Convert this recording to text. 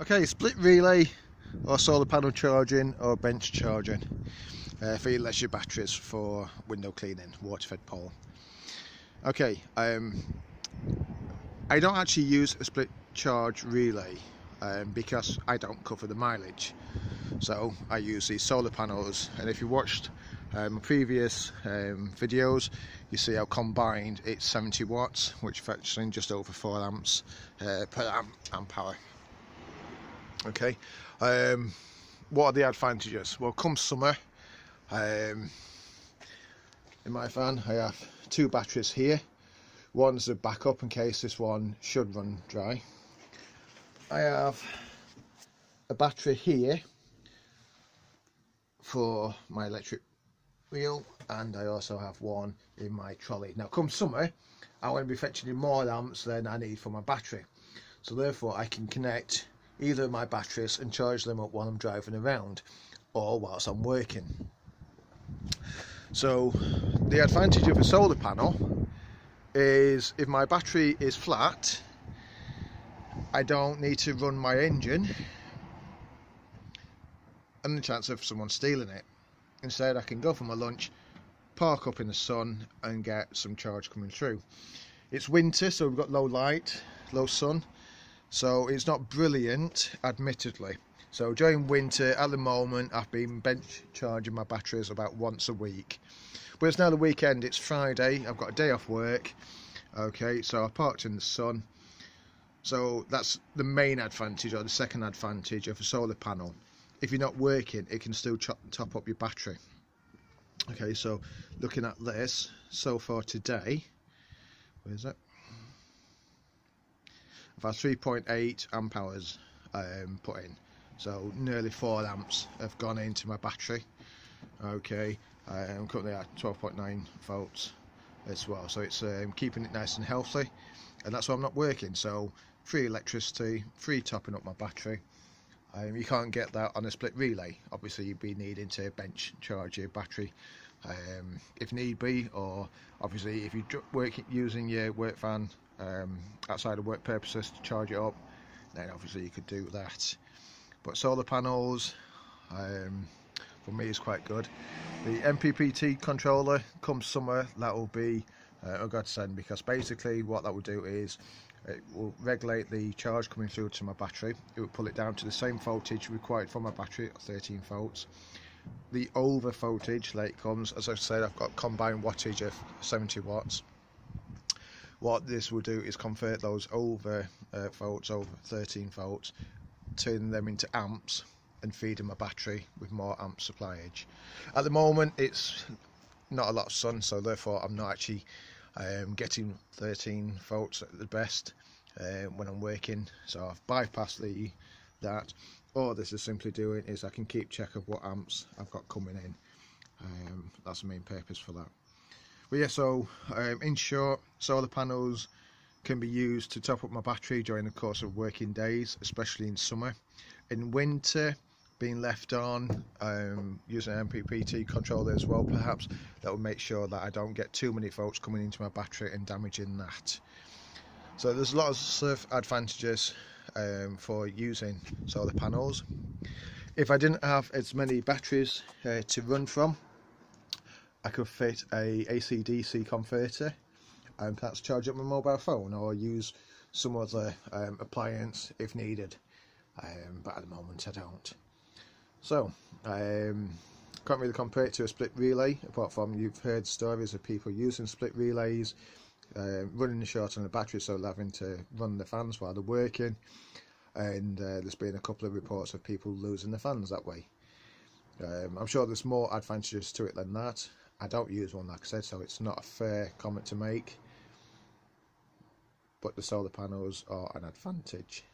Okay, split relay or solar panel charging or bench charging uh, for leisure batteries for window cleaning, water fed pole. Okay, um, I don't actually use a split charge relay um, because I don't cover the mileage. So I use these solar panels and if you watched um, previous um, videos you see how combined it's 70 watts which fetches in just over 4 amps uh, per amp, amp hour okay. Um, what are the advantages? Well come summer um, in my van I have two batteries here. One's a backup in case this one should run dry. I have a battery here for my electric wheel and I also have one in my trolley. Now come summer I want to be fetching in more amps than I need for my battery. So therefore I can connect either my batteries and charge them up while I'm driving around or whilst I'm working. So the advantage of a solar panel is if my battery is flat I don't need to run my engine and the chance of someone stealing it. Instead I can go for my lunch, park up in the sun and get some charge coming through. It's winter so we've got low light, low sun so it's not brilliant admittedly. So during winter at the moment I've been bench charging my batteries about once a week. But it's now the weekend it's Friday I've got a day off work okay so I parked in the sun. So that's the main advantage or the second advantage of a solar panel. If you're not working it can still top up your battery. Okay so looking at this so far today where is it I've had 3.8 amp hours um, put in. So nearly 4 amps have gone into my battery. Okay I'm currently at 12.9 volts as well. So it's um, keeping it nice and healthy. And that's why I'm not working. So free electricity free topping up my battery. Um, you can't get that on a split relay. Obviously you'd be needing to bench charge your battery um, if need be or obviously if you're working using your work van um, outside of work purposes to charge it up then obviously you could do that. But solar panels um, for me is quite good. The MPPT controller comes summer that will be uh, a godsend because basically what that will do is it will regulate the charge coming through to my battery. It will pull it down to the same voltage required for my battery 13 volts the over voltage like comes as I said I've got combined wattage of 70 watts. What this will do is convert those over uh, volts over 13 volts turn them into amps and feeding my battery with more amp supplyage at the moment it's not a lot of sun so therefore I'm not actually um, getting 13 volts at the best uh, when I'm working. So I've bypassed the that. All this is simply doing is I can keep check of what amps I've got coming in. Um, that's the main purpose for that. But yeah so um, in short solar panels can be used to top up my battery during the course of working days especially in summer. In winter being left on um, using an MPPT controller as well perhaps that will make sure that I don't get too many volts coming into my battery and damaging that. So there's lots of advantages um, for using solar panels. If I didn't have as many batteries uh, to run from I could fit a AC-DC converter and perhaps charge up my mobile phone or use some other um, appliance if needed. Um, but at the moment I don't. So um, can't really compare it to a split relay apart from you've heard stories of people using split relays uh, running the short on the battery so having to run the fans while they're working. And uh, there's been a couple of reports of people losing the fans that way. Um, I'm sure there's more advantages to it than that. I don't use one like I said so it's not a fair comment to make. But the solar panels are an advantage